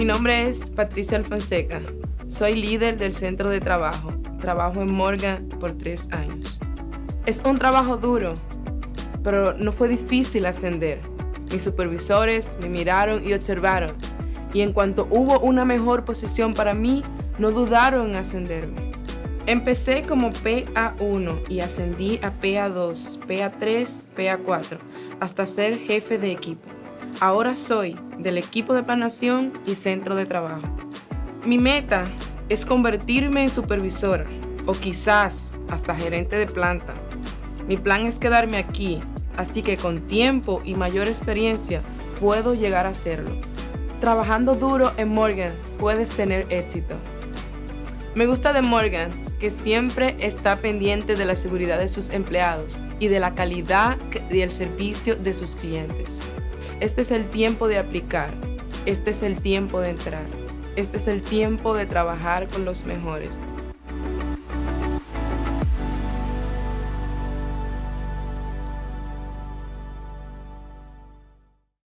Mi nombre es Patricia Alfonseca. Soy líder del centro de trabajo. Trabajo en Morgan por tres años. Es un trabajo duro, pero no fue difícil ascender. Mis supervisores me miraron y observaron, y en cuanto hubo una mejor posición para mí, no dudaron en ascenderme. Empecé como PA1 y ascendí a PA2, PA3, PA4, hasta ser jefe de equipo. Ahora soy del equipo de planación y centro de trabajo. Mi meta es convertirme en supervisora o quizás hasta gerente de planta. Mi plan es quedarme aquí, así que con tiempo y mayor experiencia puedo llegar a hacerlo. Trabajando duro en Morgan puedes tener éxito. Me gusta de Morgan que siempre está pendiente de la seguridad de sus empleados y de la calidad y el servicio de sus clientes. Este es el tiempo de aplicar, este es el tiempo de entrar, este es el tiempo de trabajar con los mejores,